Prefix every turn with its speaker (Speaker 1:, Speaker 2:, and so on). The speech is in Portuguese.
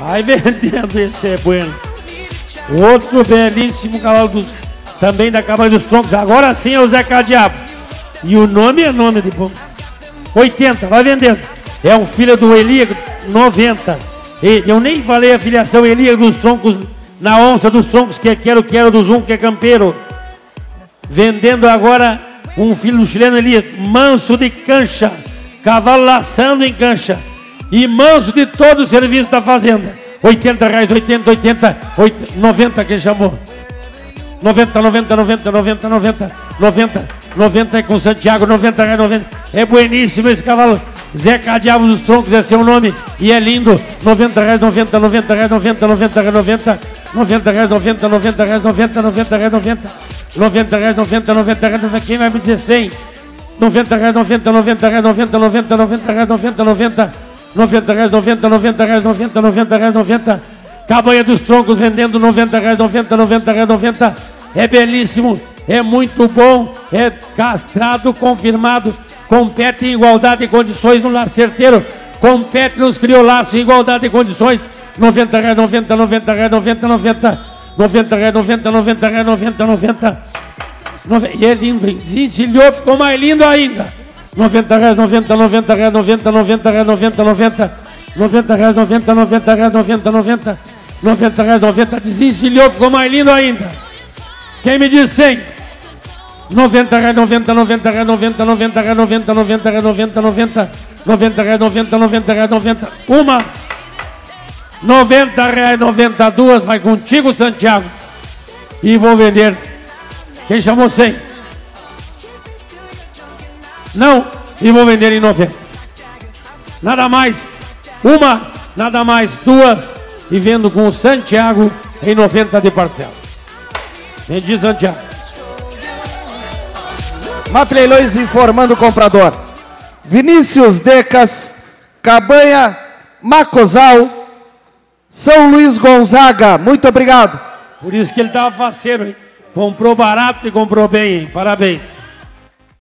Speaker 1: Vai vendendo, esse é bueno. Outro belíssimo cavalo dos, também da Câmara dos Troncos. Agora sim é o Zé Cadiabo. E o nome é nome de bom. 80, vai vendendo. É o filho do Elia, 90. E eu nem falei a filiação Elia dos Troncos, na onça dos troncos, que é quero, quero do Junco, que é campeiro. Vendendo agora um filho do chileno Elia, manso de cancha, cavalo laçando em cancha. E manso de todo o serviço da fazenda. 80 reais, 80, 80, 80 90 que chamou. 90, 90, 90, 90, 90, 90, 90 é com Santiago, 90 reais, 90. É bueníssimo esse cavalo. Zé Cadiabo dos Troncos é seu nome e é lindo. 90 reais, 90, 90 reais, 90, 90 reais, 90, 90 reais, 90, 90 reais, 90, 90 reais, 90, 90 reais, 90, 90 reais, 90. Quem vai me dizer 100? 90 reais, 90, 90 reais, 90, 90, 90 reais, 90, 90, 90 reais, 90, 90 reais, 90, 90 reais, 90. Cabanha dos Troncos vendendo 90 reais, 90, 90 reais, 90. É belíssimo, é muito bom, é castrado, confirmado, compete em igualdade de condições no lar certeiro, compete nos criolaços em igualdade de condições. 90 reais, 90, 90 reais, 90, 90. 90 reais, 90, 90 reais, 90, 90. E é lindo, hein? Desencilhou, ficou mais lindo ainda. 90 reais, 90, 90 reais, 90, 90 reais, 90, 90. 90 reais, 90, 90 reais, 90, 90. 90 reais, 90. Desencilhou, ficou mais lindo ainda. Quem me diz 100? 90 reais, 90, 90 reais, 90, 90 reais, 90, 90 reais, 90, 90. 90 reais, 90, 90 reais, 90. Uma. 90 reais, 92. Vai contigo, Santiago. E vou vender. Quem chamou 100? Não. E vou vender em 90. Nada mais. Uma, nada mais. Duas. E vendo com o Santiago em 90 de parcela. Vendi Santiago.
Speaker 2: Matleilões informando o comprador. Vinícius Decas, Cabanha Macosal, São Luís Gonzaga. Muito obrigado.
Speaker 1: Por isso que ele estava faceiro, hein? Comprou barato e comprou bem, hein? Parabéns.